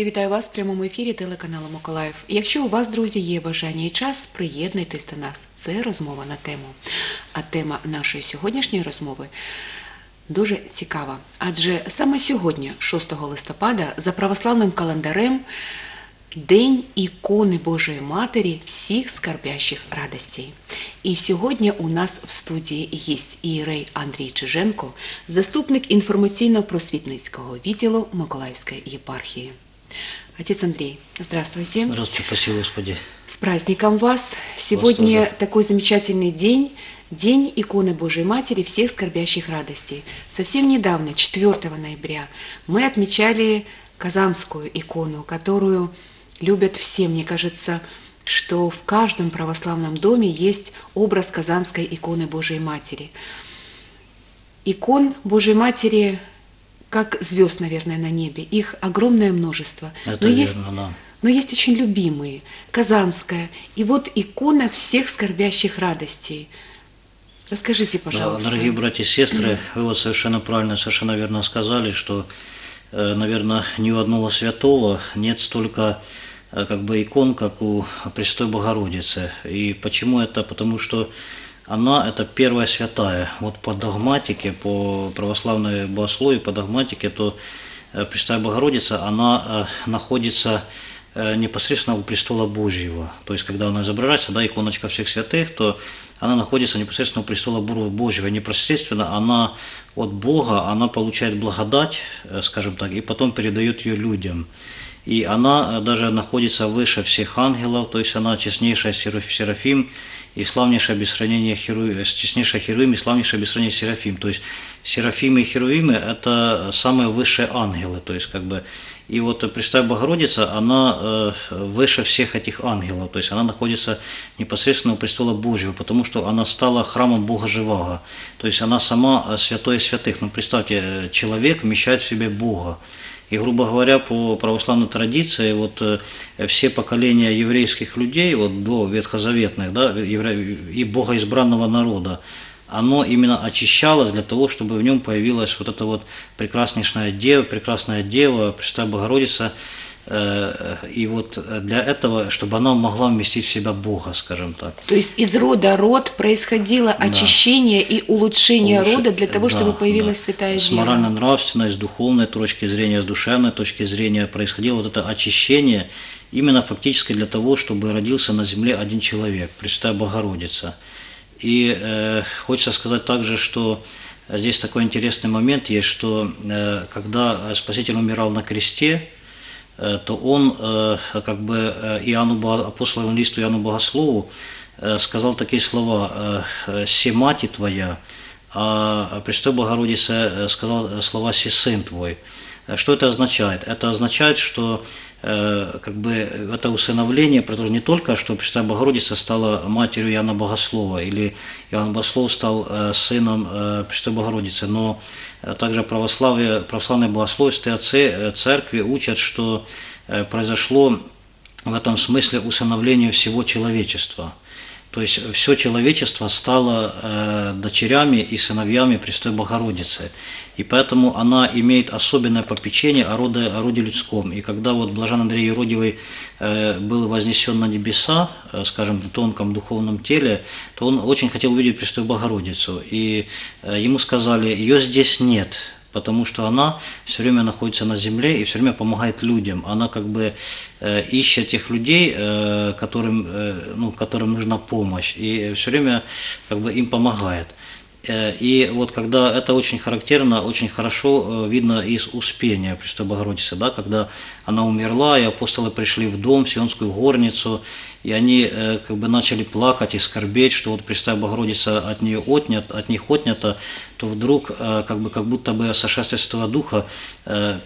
Я вітаю вас в прямому ефірі телеканалу Миколаїв. Якщо у вас, друзі, є бажання і час, приєднуйтесь до нас. Це розмова на тему. А тема нашої сьогоднішньої розмови дуже цікава. Адже саме сьогодні, 6 листопада, за православним календарем, День ікони Божої Матері всіх скарбящих радостей. І сьогодні у нас в студії є ієрей Андрій Чиженко, заступник інформаційно-просвітницького відділу Миколаївської єпархії. Отец Андрей, здравствуйте. Здравствуйте, спасибо, Господи. С праздником вас! Сегодня тоже. такой замечательный день, День иконы Божией Матери всех скорбящих радостей. Совсем недавно, 4 ноября, мы отмечали Казанскую икону, которую любят все. Мне кажется, что в каждом православном доме есть образ Казанской иконы Божией Матери. Икон Божией Матери как звезд, наверное, на небе. Их огромное множество. Это Но верно, есть да. но есть очень любимые. Казанская. И вот икона всех скорбящих радостей. Расскажите, Да, пожалуйста. дорогие братья и сестры, вы вот совершенно правильно, совершенно верно сказали, что, э, наверное, ни у одного святого нет столько э, как бы икон, как у Престой Богородицы. И почему это? Потому что она – это первая святая. Вот по догматике, по православной богословии, по догматике, то э, Престая Богородица, она э, находится э, непосредственно у престола Божьего. То есть, когда она изображается, да, иконочка всех святых, то она находится непосредственно у престола Бо- Божьего. Непосредственно она от Бога, она получает благодать, скажем так, и потом передает ее людям. И она э, даже находится выше всех ангелов, то есть она честнейшая Сераф- Серафим и славнейшее без сравнения Херу... честнейшая Херувим и славнейшее без сравнения Серафим. То есть Серафимы и Херувимы – это самые высшие ангелы, то есть как бы и вот Пресвятая Богородица, она э, выше всех этих ангелов, то есть она находится непосредственно у престола Божьего, потому что она стала храмом Бога Живого, то есть она сама э, святой святых. Ну, представьте, э, человек вмещает в себе Бога. И, грубо говоря, по православной традиции, вот э, все поколения еврейских людей, вот до ветхозаветных, да, и богоизбранного народа, оно именно очищалось для того, чтобы в нем появилась вот эта вот прекраснейшая дева, прекрасная дева, Пресвятая Богородица, и вот для этого, чтобы она могла вместить в себя Бога, скажем так. То есть из рода род происходило очищение и улучшение Лучше- рода для того, да, чтобы появилась да. святая С дева. морально-нравственной, с духовной точки зрения, с душевной точки зрения происходило вот это очищение именно фактически для того, чтобы родился на земле один человек, Пресвятая Богородица. И э, хочется сказать также, что здесь такой интересный момент есть, что э, когда Спаситель умирал на кресте, э, то он, э, как бы э, Иоанну, апостолу листу Иоанну Богослову э, сказал такие слова э, э, «Се мати твоя», а Престой Богородице э, сказал э, слова «Се сын твой». Э, Что это означает? Это означает, что э, как бы это усыновление, потому что не только, что Пресвятая Богородица стала матерью Иоанна Богослова, или Иоанн Богослов стал э, сыном э, Пресвятой Богородицы, но э, также православие, православное богословие, отцы э, церкви учат, что э, произошло в этом смысле усыновление всего человечества. То есть все человечество стало э, дочерями и сыновьями Престой Богородицы. И поэтому она имеет особенное попечение о роде, о роде людском. И когда вот Блажен Андрей Еродивый э, был вознесен на небеса, э, скажем, в тонком духовном теле, то он очень хотел увидеть Престую Богородицу. И э, ему сказали, ее здесь нет, потому что она все время находится на земле и все время помогает людям. Она как бы э, ищет тех людей, э, которым, э, ну, которым нужна помощь, и все время как бы им помогает. Э, И вот когда это очень характерно, очень хорошо э, видно из Успения Престой Богородицы, да, когда она умерла, и апостолы пришли в дом, в Сионскую горницу, и они э, как бы начали плакать и скорбеть, что вот Пресвятая Богородица от, нее отнят, от них отнята, то вдруг как, бы, как будто бы сошествие Духа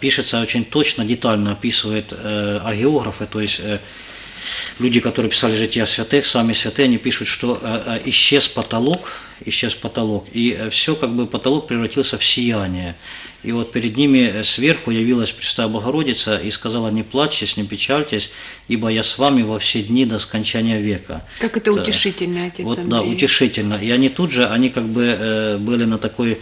пишется очень точно, детально описывает агеографы, то есть люди, которые писали жития святых, сами святые, они пишут, что э, э, исчез потолок, исчез потолок, и все как бы потолок превратился в сияние. И вот перед ними э, сверху явилась Пресвятая Богородица и сказала, не плачьтесь, не печальтесь, ибо я с вами во все дни до скончания века. Как это Да. утешительно, отец Вот, да, Андрей. утешительно. И они тут же, они как бы э, были на такой э,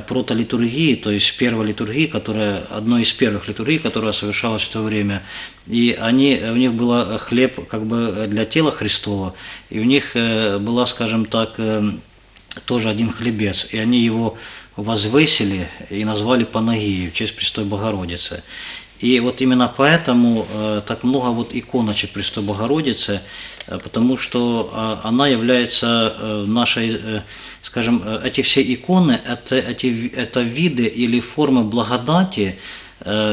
протолитургии, то есть первой литургии, которая, одной из первых литургий, которая совершалась в то время. И они, у них был хлеб как бы для тела Христова, и у них была, скажем так, тоже один хлебец, и они его возвысили и назвали Панагией в честь Престой Богородицы. И вот именно поэтому э, так много вот иконочек Престой Богородицы, э, потому что э, она является нашей, скажем, эти все иконы, это, эти, это виды или формы благодати,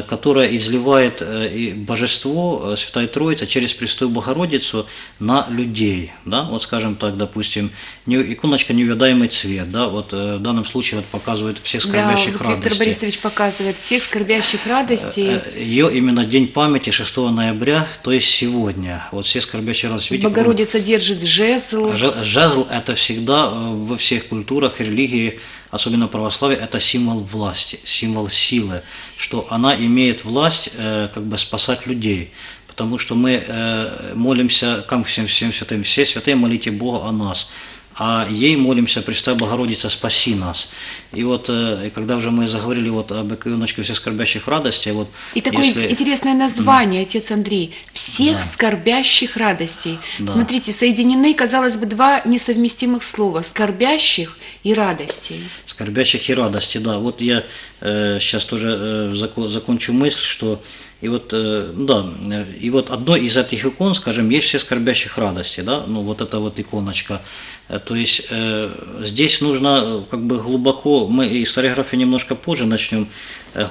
которая изливает э, божество э, Святая Троица через Престую Богородицу на людей. Да? Вот скажем так, допустим, иконочка «Неведаемый цвет», да? вот в данном случае вот показывает всех скорбящих да, вот радостей. Виктор Борисович показывает всех скорбящих радостей. Ее именно день памяти 6 ноября, то есть сегодня. Вот все скорбящие радости. Видите, Богородица он... держит жезл. Жезл – это всегда во всех культурах, религии особенно православие, это символ власти, символ силы, что она имеет власть э, как бы спасать людей. Потому что мы э, молимся, как всем, всем святым, все святые молите Бога о нас а ей молимся, Престой Богородица, спаси нас. И вот, э, когда уже мы заговорили вот об иконочке всех скорбящих радостей, вот И такое если... интересное название, отец Андрей, всех да. скорбящих радостей. Да. Смотрите, соединены, казалось бы, два несовместимых слова, скорбящих и радостей. Скорбящих и радости, да. Вот я э, сейчас тоже э, закончу мысль, что и вот, э, да, и вот одной из этих икон, скажем, есть все скорбящих радости, да, ну вот эта вот иконочка. Э, то есть э, здесь нужно как бы глубоко, мы историографию немножко позже начнем,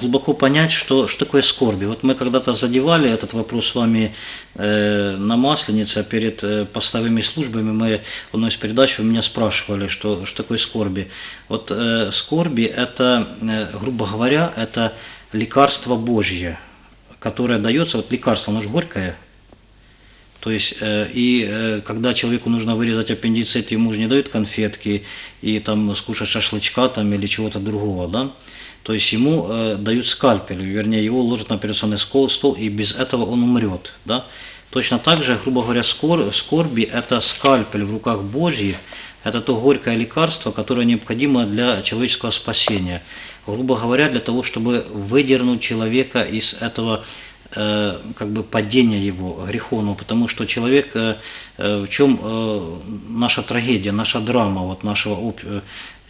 глубоко понять, что, что такое скорби. Вот мы когда-то задевали этот вопрос с вами на Масленице перед постовыми службами, мы в одной из передач вы меня спрашивали, что, что такое скорби. Вот скорби это, грубо говоря, это лекарство Божье, которое дается, вот лекарство, оно же горькое. То есть, э, и э, когда человеку нужно вырезать аппендицит, ему же не дают конфетки и там скушать шашлычка там или чего-то другого, да. То есть ему э, дают скальпель, вернее, его ложат на операционный стол, стол, и без этого он умрет, да. Точно так же, грубо говоря, скор, скорби – это скальпель в руках Божьих, это то горькое лекарство, которое необходимо для человеческого спасения грубо говоря, для того, чтобы выдернуть человека из этого э, как бы падения его греховного, потому что человек, э, э, в чем наша трагедия, наша драма вот нашего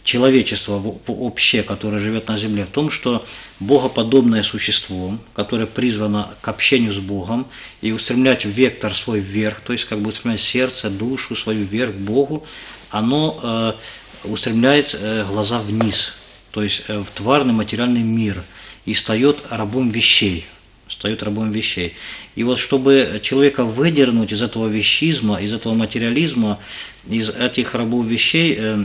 человечества вообще, которое живет на земле, в том, что богоподобное существо, которое призвано к общению с Богом и устремлять вектор свой вверх, то есть как бы устремлять сердце, душу свою вверх к Богу, оно устремляет глаза вниз, то есть э, в тварный материальный мир, и встает рабом вещей, встает рабом вещей. И вот чтобы человека выдернуть из этого вещизма, из этого материализма, из этих рабов вещей, э,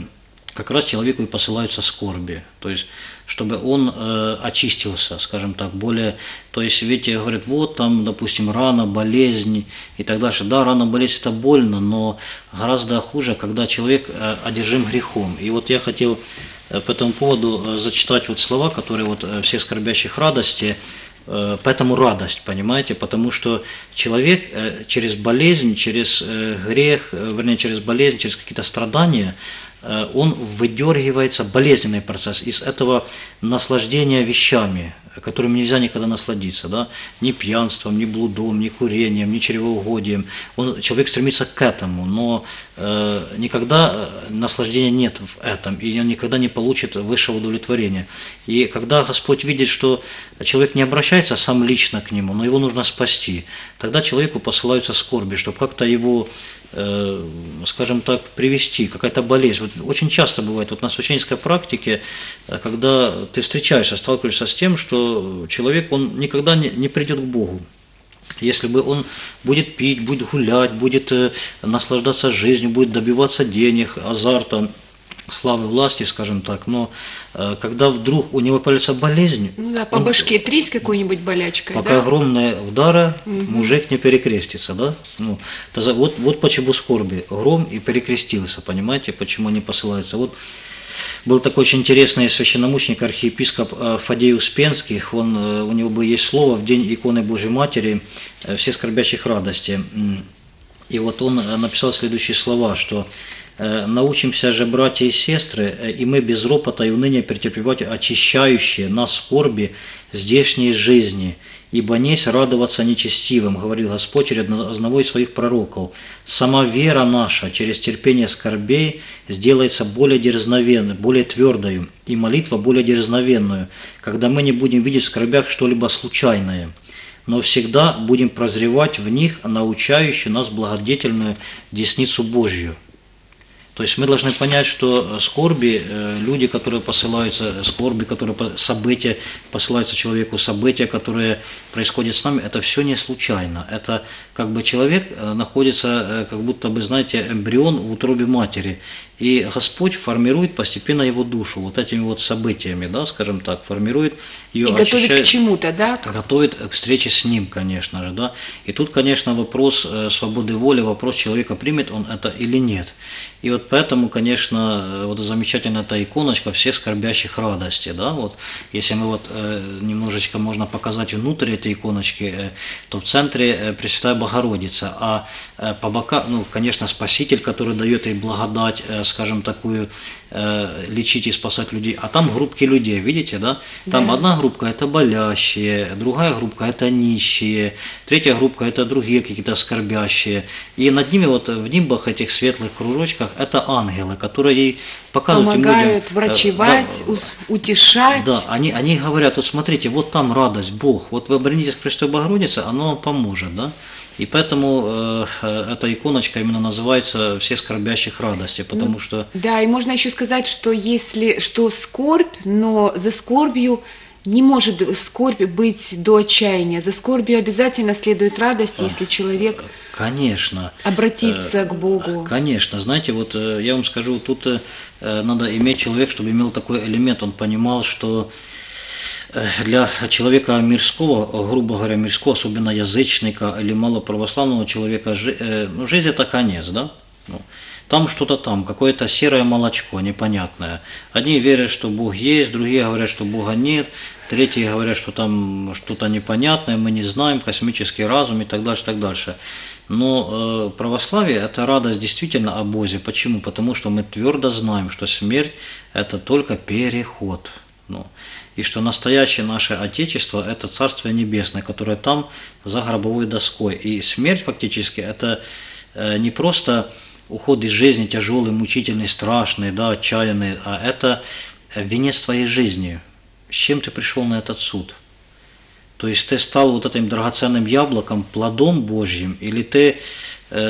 как раз человеку и посылаются скорби. То есть, чтобы он э, очистился, скажем так, более... То есть, видите, говорят, вот там, допустим, рана, болезнь и так дальше. Да, рана, болезнь – это больно, но гораздо хуже, когда человек одержим грехом. И вот я хотел по этому поводу э, зачитать вот слова, которые вот э, всех скорбящих радости, поэтому радость, понимаете, потому что человек через болезнь, через грех, вернее, через болезнь, через какие-то страдания, он выдергивается, болезненный процесс из этого наслаждения вещами, которым нельзя никогда насладиться, да, ни пьянством, ни блудом, ни курением, ни чревоугодием. Он, человек стремится к этому, но э, никогда э, наслаждения нет в этом, и он никогда не получит высшего удовлетворения. И когда Господь видит, что человек не обращается сам лично к нему, но его нужно спасти, тогда человеку посылаются скорби, чтобы как-то его скажем так, привести, какая-то болезнь. Вот очень часто бывает вот на священнической практике, э, когда ты встречаешься, сталкиваешься с тем, что человек, он никогда не, не придет к Богу. Если бы он будет пить, будет гулять, будет э, наслаждаться жизнью, будет добиваться денег, азарта, славы власти, скажем так, но э, когда вдруг у него появится болезнь... Ну да, по он, башке трись какой-нибудь болячкой, Пока да? огромные удары, угу. мужик не перекрестится, да? Ну, то, вот, вот почему скорби. Гром и перекрестился, понимаете, почему они посылаются. Вот был такой очень интересный священномученик, архиепископ э, Фадей Успенских, он, э, у него было есть слово в день иконы Божьей Матери «Все скорбящих радости». И вот он написал следующие слова, что э, научимся же, братья и сестры, э, и мы без ропота и уныния претерпевать очищающие нас скорби здешней жизни, ибо несть радоваться нечестивым, говорил Господь через одного из своих пророков. Сама вера наша через терпение скорбей сделается более дерзновенной, более твердою, и молитва более дерзновенную, когда мы не будем видеть в скорбях что-либо случайное – но всегда будем прозревать в них научающую нас благодетельную десницу Божью. То есть мы должны понять, что скорби, э, люди, которые посылаются, скорби, которые события, посылаются человеку, события, которые происходят с нами, это все не случайно. Это как бы человек э, находится, э, как будто бы, знаете, эмбрион в утробе матери. И Господь формирует постепенно его душу вот этими вот событиями, да, скажем так, формирует ее. И готовит к чему-то, да? Готовит к встрече с ним, конечно же, да. И тут, конечно, вопрос э, свободы воли, вопрос человека, примет он это или нет. И вот поэтому, конечно, вот замечательная эта иконочка всех скорбящих радости, да, вот, если мы вот немножечко можно показать внутрь этой иконочки, то в центре Пресвятая Богородица, а э, по бокам, ну, конечно, Спаситель, который дает ей благодать, э, скажем, такую э, лечить и спасать людей, а там группки людей, видите, да? Там Да. одна группа это болящие, другая группа это нищие, третья группа это другие какие-то скорбящие. И над ними вот в нимбах этих светлых кружочках это ангелы, которые ей показывают Помогают людям, врачевать, да, утешать. да, они, они говорят, вот смотрите, вот там радость, Бог, вот вы обратитесь к Престой Богородице, оно вам поможет, да? И поэтому э, э, эта иконочка именно называется «Все скорбящих радости», потому что Да, и можно еще сказать, что если что скорбь, но за скорбью не может скорбь быть до отчаяния. За скорбью обязательно следует радость, если человек Конечно. обратится к Богу. Конечно, знаете, вот э, я вам скажу, тут э, э, надо иметь человек, чтобы имел такой элемент, он понимал, что э, для человека мирского, грубо говоря, мирского, особенно язычника или малоправославного человека, э, ну, жизнь это конец, да? Ну, там что-то там, какое-то серое молочко непонятное. Одни верят, что Бог есть, другие говорят, что Бога нет, третьи говорят, что там что-то непонятное, мы не знаем, космический разум и так дальше, так дальше. Но э, православие – это радость действительно о Бозе. Почему? Потому что мы твердо знаем, что смерть – это только переход. Ну, и что настоящее наше Отечество – это Царствие Небесное, которое там за гробовой доской. И смерть фактически – это э, не просто уход из жизни тяжелый, мучительный, страшный, да, отчаянный, а это венец твоей жизни. С чем ты пришел на этот суд? То есть ты стал вот этим драгоценным яблоком, плодом Божьим, или ты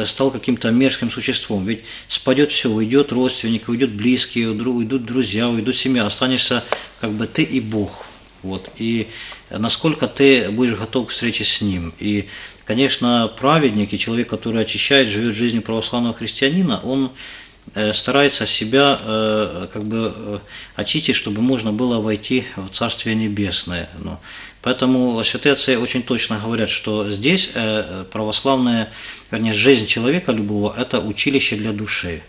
стал каким-то мерзким существом. Ведь спадет все, уйдет родственник, уйдет близкие, уйдут друзья, уйдут семья, останешься как бы ты и Бог. Вот. И насколько ты будешь готов к встрече с Ним. И, конечно, праведник и человек, который очищает, живет жизнью православного христианина, он э, старается себя э, как бы э, очистить, чтобы можно было войти в Царствие Небесное. Ну, Поэтому святые отцы очень точно говорят, что здесь э, православная, вернее, жизнь человека любого – это училище для души.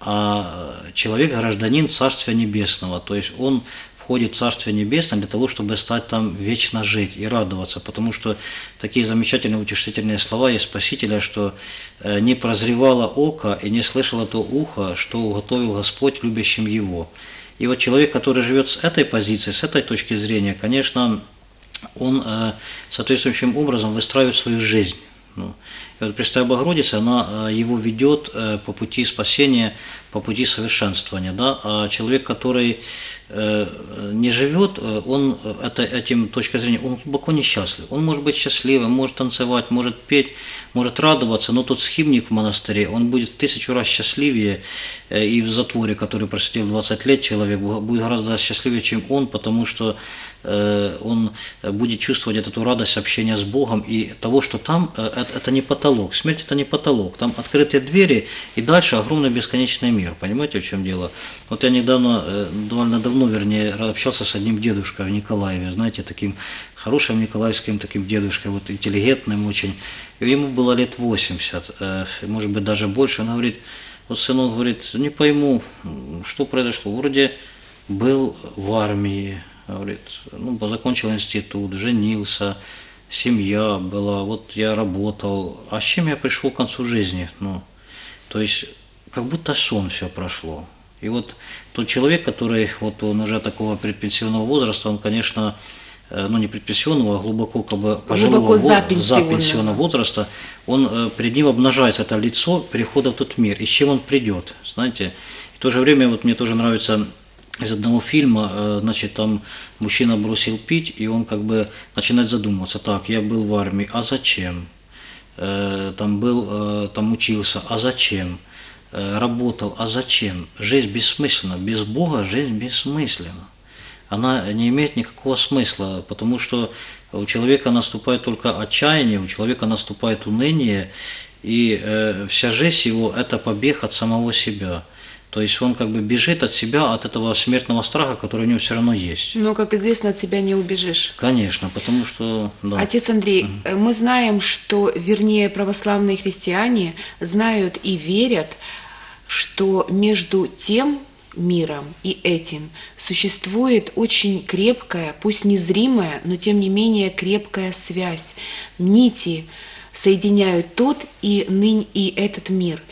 А человек – гражданин Царствия Небесного, то есть он входит в Царствие Небесное для того, чтобы стать там вечно жить и радоваться, потому что такие замечательные утешительные слова есть Спасителя, что э, не прозревало око и не слышало то ухо, что уготовил Господь любящим его. И вот человек, который живет с этой позиции, с этой точки зрения, конечно, он э, соответствующим образом выстраивает свою жизнь. Ну, и вот Пресвятая Богородица, она э, его ведет э, по пути спасения, по пути совершенствования. Да? А человек, который не живет, он это, этим точкой зрения, он глубоко несчастлив. Он может быть счастливым, может танцевать, может петь, может радоваться, но тот схимник в монастыре, он будет в тысячу раз счастливее э, и в затворе, который просидел 20 лет человек, будет гораздо счастливее, чем он, потому что э, он будет чувствовать эту радость общения с Богом и того, что там э, это, не потолок, смерть это не потолок, там открытые двери и дальше огромный бесконечный мир, понимаете, в чем дело? Вот я недавно, довольно давно, вернее, общался с одним дедушкой в Николаеве, знаете, таким хорошим николаевским таким дедушкой, вот интеллигентным очень, ему было лет 80, э, может быть даже больше, он говорит, вот сынок говорит, не пойму, что произошло, вроде был в армии, говорит, ну, закончил институт, женился, семья была, вот я работал, а с чем я пришел к концу жизни? Ну, то есть как будто сон все прошло. И вот тот человек, который, вот он уже такого предпенсионного возраста, он, конечно, ну не предпенсионного, а глубоко как бы пожилого Глубоко за во- пенсионного. пенсионного возраста, он э, перед ним обнажается это лицо перехода в тот мир, и с чем он придет, знаете. И в то же время вот мне тоже нравится из одного фильма, э, значит, там мужчина бросил пить, и он как бы начинает задумываться, так, я был в армии, а зачем? Э, Там был, э, там учился, а зачем? Э, Работал, а зачем? Жизнь бессмысленна, без Бога жизнь бессмысленна она не имеет никакого смысла, потому что у человека наступает только отчаяние, у человека наступает уныние, и э, вся жизнь его – это побег от самого себя. То есть он как бы бежит от себя, от этого смертного страха, который у него все равно есть. Но, как известно, от себя не убежишь. Конечно, потому что… Да. Отец Андрей, э, мы знаем, что, вернее, православные христиане знают и верят, что между тем миром и этим существует очень крепкая, пусть незримая, но тем не менее крепкая связь. Нити соединяют тот и ныне и этот мир.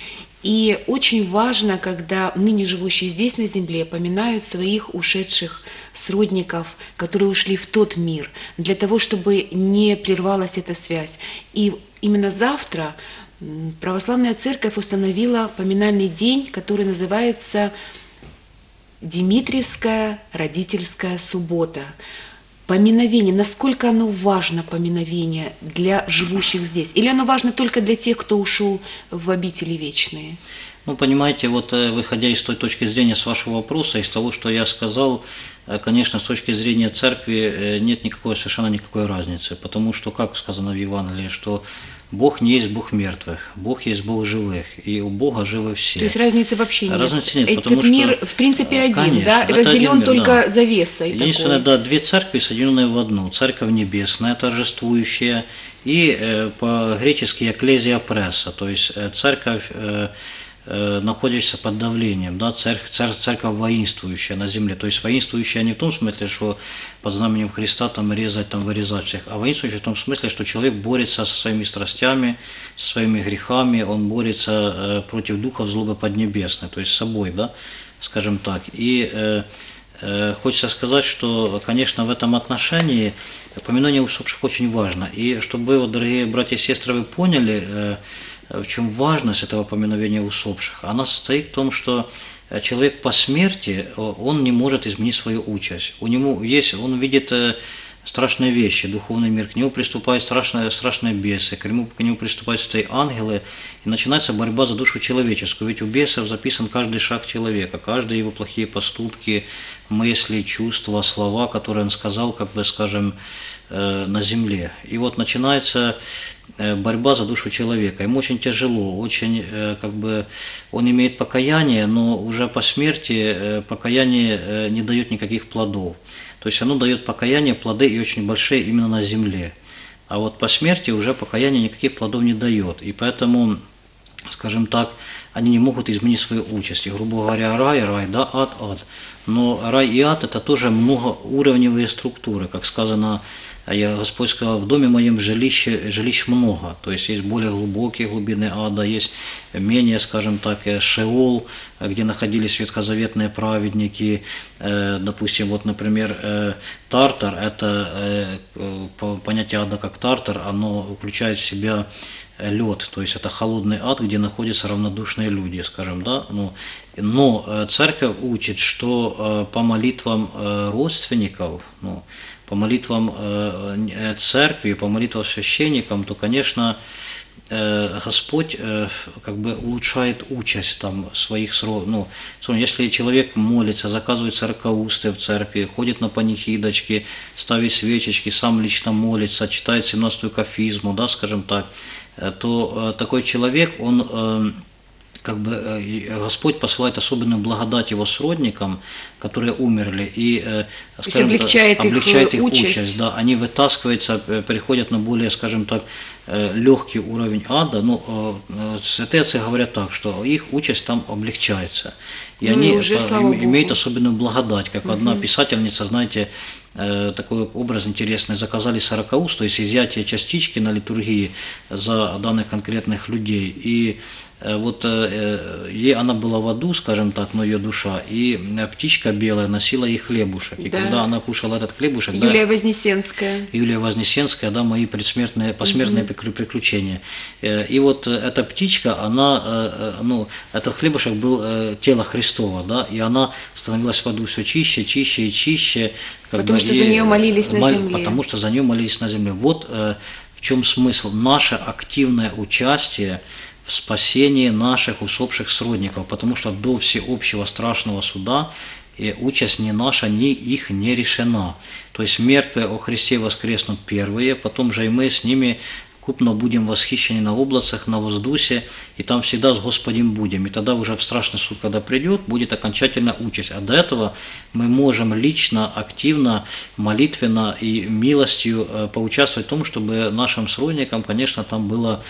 И очень важно, когда ныне живущие здесь на земле поминают своих ушедших сродников, которые ушли в тот мир, для того, чтобы не прервалась эта связь. И именно завтра православная церковь установила поминальный день, который называется Димитриевская родительская суббота. Поминовение, насколько оно важно, поминовение для живущих здесь? Или оно важно только для тех, кто ушел в обители вечные? Ну, понимаете, вот э, выходя из той точки зрения с вашего вопроса, из того, что я сказал, э, конечно, с точки зрения церкви э, нет никакой, совершенно никакой разницы, потому что, как сказано в Евангелии, что Бог не есть Бог мертвых, Бог есть Бог живых, и у Бога живы все. То есть разницы вообще нет. Разницы нет, Этот потому что- мир, в принципе, Э, один, конечно, да, разделен один мир, только да. завесой. Единственное, такой. да, две церкви, соединенные в одну. Церковь небесная, торжествующая, и э, по-гречески «экклезия пресса», то есть э, церковь, э, э, находящаяся под давлением, да, церковь, церковь воинствующая на земле. То есть воинствующая не в том смысле, что под знаменем Христа там резать, там вырезать всех, а воинствующая в том смысле, что человек борется со своими страстями, со своими грехами, он борется э, против духов злобы поднебесной, то есть с собой, да, скажем так. И э, Э, Хочется сказать, что, конечно, в этом отношении поминание усопших очень важно. И чтобы вот, дорогие братья и сестры, вы поняли, э, в чем важность этого поминовения усопших. Она состоит в том, что человек по смерти, он не может изменить свою участь. У него есть, он видит э, страшные вещи, духовный мир, к нему приступают страшные, страшные бесы, к нему, к нему приступают свои ангелы, и начинается борьба за душу человеческую. Ведь у бесов записан каждый шаг человека, каждые его плохие поступки, мысли, чувства, слова, которые он сказал, как бы скажем, э, на земле. И вот начинается борьба за душу человека. Ему очень тяжело, очень э, как бы он имеет покаяние, но уже по смерти э, покаяние э, не дает никаких плодов. То есть оно дает покаяние, плоды и очень большие именно на земле. А вот по смерти уже покаяние никаких плодов не дает. И поэтому, скажем так, они не могут изменить свою участь. И, грубо говоря, рай, рай, да, ад, ад. Но рай и ад – это тоже многоуровневые структуры. Как сказано, я, Господь сказал, в доме моем жилище, жилищ много. То есть есть более глубокие глубины ада, есть менее, скажем так, э, Шеол, где находились ветхозаветные праведники. Э, Допустим, вот, например, э, Тартар – это по- понятие ада как Тартар, оно включает в себя лед, то есть это холодный ад, где находятся равнодушные люди, скажем, да. Ну, но церковь учит, что по молитвам родственников, ну, по молитвам э, э, церкви, по молитвам священникам, то, конечно, э, Господь как бы улучшает участь там своих. Ну, если человек молится, заказывает сорокаусты в церкви, ходит на панихидочки, ставит свечечки, сам лично молится, читает 17-ю кафизму, да, скажем так, то такой человек, он э, как бы э, Господь посылает особенную благодать его сродникам, которые умерли, и э, скажем так, облегчает их, облегчает э, их участь. участь, да, они вытаскиваются, э, переходят на более, скажем так, легкий уровень ада, ну, э, э, святые отцы говорят так, что их участь там облегчается. И Ну и они уже, по- слава им- имеют особенную благодать, как одна писательница, знаете, э, такой образ интересный, заказали сорокауст, то есть изъятие частички на литургии за данных конкретных людей. И э, вот э, э, ей она была в аду, скажем так, но ее душа, и э, птичка белая носила ей хлебушек. И Да. когда она кушала этот хлебушек, да, Юлия Вознесенская. Юлия Вознесенская, да, мои предсмертные, посмертные приклю- приключения. Э, И вот э, эта птичка, она, э, ну, этот хлебушек был тело Христова, да, и она становилась в аду все чище, чище и чище. Потому бы, что и, за неё э, молились на мол- земле. Потому что за нее молились на земле. Вот в чем смысл. Наше активное участие в спасении наших усопших сродников, потому что до всеобщего страшного суда и участь ни наша, ни их не решена. То есть мертвые о Христе воскреснут первые, потом же и мы с ними купно будем восхищены на облацах, на воздусе, и там всегда с Господем будем. И тогда уже в страшный суд, когда придет, будет окончательно участь. А до этого мы можем лично, активно, молитвенно и милостью э, поучаствовать в том, чтобы нашим сродникам, конечно, там было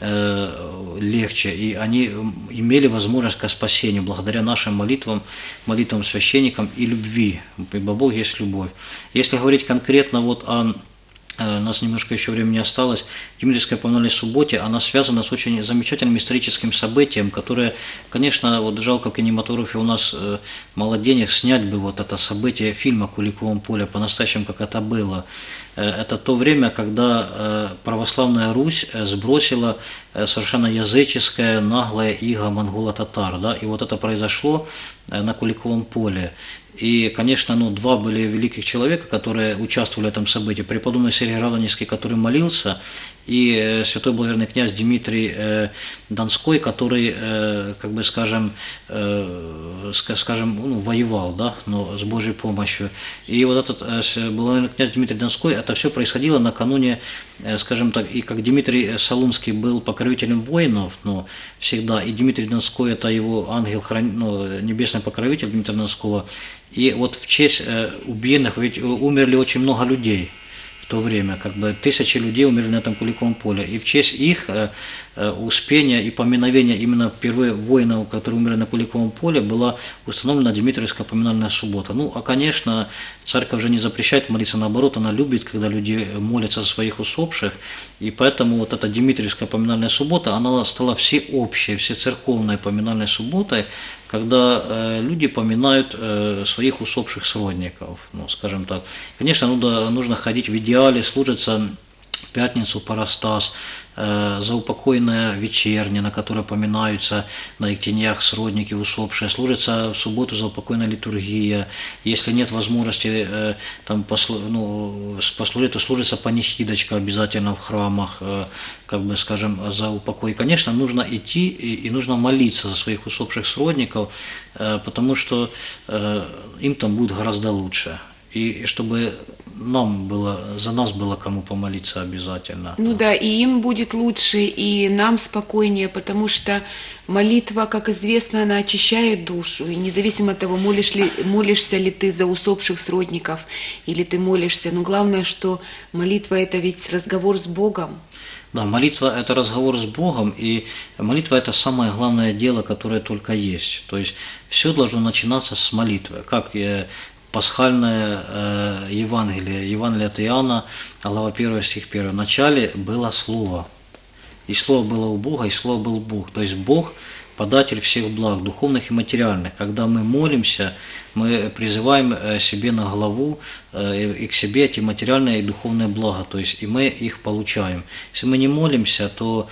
э, легче, и они имели возможность к спасению благодаря нашим молитвам, молитвам священникам и любви, ибо Бог есть любовь. Если говорить конкретно вот о У нас немножко еще времени осталось. Дмитриевская поминальной субботе, она связана с очень замечательным историческим событием, которое, конечно, вот жалко в кинематографе у нас э, мало денег снять бы вот это событие фильма Куликовом поле, по-настоящему, как это было. Э, Это то время, когда э, православная Русь э, сбросила э, совершенно языческое, наглое иго монголо-татар. Да? И вот это произошло э, на Куликовом поле. И, конечно, ну, два были великих человека, которые участвовали в этом событии. Преподобный Сергий Радонежский, который молился, и э, святой благоверный князь Дмитрий э, Донской, который, э, как бы скажем, э, ска- скажем, ну, воевал, да, но с Божьей помощью. И вот этот э, благоверный князь Дмитрий Донской, это все происходило накануне, э, скажем так, и как Дмитрий Солунский был покровителем воинов, ну, всегда, и Дмитрий Донской это его ангел, ну, небесный покровитель Дмитрия Донского. И вот в честь э, убиенных, ведь э, умерли очень много людей в то время, как бы тысячи людей умерли на этом Куликовом поле. И в честь их э, успения и поминовения именно впервые воинов, которые умерли на Куликовом поле, была установлена Дмитриевская поминальная суббота. Ну, а, конечно, церковь же не запрещает молиться, наоборот, она любит, когда люди молятся за своих усопших, и поэтому вот эта Дмитриевская поминальная суббота, она стала всеобщей, всецерковной поминальной субботой, когда э, люди поминают э, своих усопших сродников, ну, скажем так. Конечно, нужно, нужно ходить в идеале, служиться в пятницу Парастас, э, заупокойная вечерня, на которой поминаются на иктеньях сродники усопшие, служится в субботу заупокойная литургия. Если нет возможности э, там послу, ну, послужить, то служится панихидочка обязательно в храмах, э, как бы скажем, за упокой. Конечно, нужно идти и, и нужно молиться за своих усопших сродников, потому что им там будет гораздо лучше. И чтобы нам было, за нас было кому помолиться обязательно. Ну да, и им будет лучше, и нам спокойнее, потому что молитва, как известно, она очищает душу. И независимо от того, молишь ли, молишься ли ты за усопших сродников, или ты молишься, но главное, что молитва – это ведь разговор с Богом. Да, молитва – это разговор с Богом, и молитва – это самое главное дело, которое только есть. То есть все должно начинаться с молитвы. Как пасхальное э, Евангелие, Евангелие от Иоанна, глава 1, стих 1. В начале было Слово, и Слово было у Бога, и Слово был Бог. То есть Бог – податель всех благ, духовных и материальных. Когда мы молимся, мы призываем э, себе на главу э, и к себе эти материальные и духовные блага, то есть и мы их получаем. Если мы не молимся, то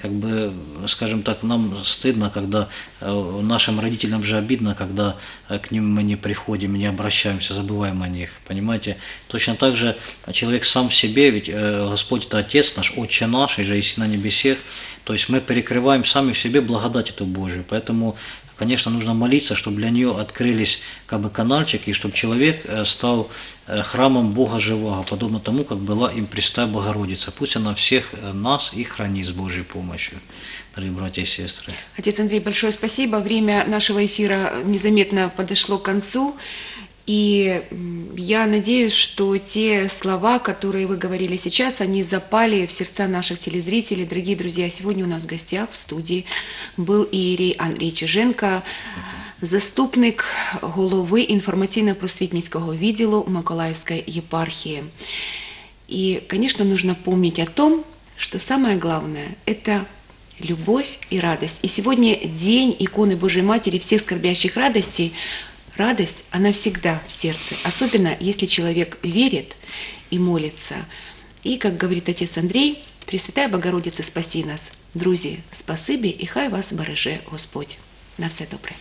как бы, скажем так, нам стыдно, когда э, нашим родителям же обидно, когда э, к ним мы не приходим, не обращаемся, забываем о них, понимаете? Точно так же человек сам в себе, ведь э, Господь это Отец наш, Отче наш, и же есть на небесех, то есть мы перекрываем сами в себе благодать эту Божию, поэтому Конечно, нужно молиться, чтобы для нее открылись как бы канальчики, и чтобы человек э, стал э, храмом Бога живого, подобно тому, как была им Пресвятая Богородица. Пусть она всех э, нас и хранит с Божьей помощью, дорогие братья и сестры. Отец Андрей, большое спасибо. Время нашего эфира незаметно подошло к концу. И я надеюсь, что те слова, которые вы говорили сейчас, они запали в сердца наших телезрителей. Дорогие друзья, сегодня у нас в гостях в студии был Иерей Андрій Чиженко, заступник голови інформаційно-просвітницького відділу Миколаївської єпархії. И, конечно, нужно помнить о том, что самое главное – это любовь и радость. И сегодня день иконы Божьей Матери всех скорбящих радостей – радость, она всегда в сердце, особенно если человек верит и молится. И, как говорит отец Андрей, Пресвятая Богородица, спаси нас. Друзі, спасибі і хай вас береже Господь. На все добре.